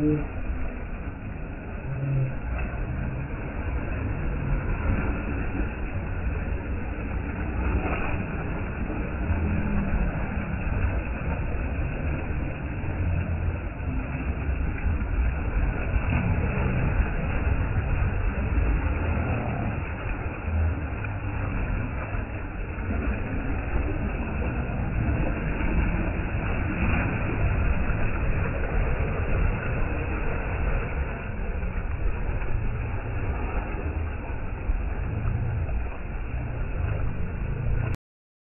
and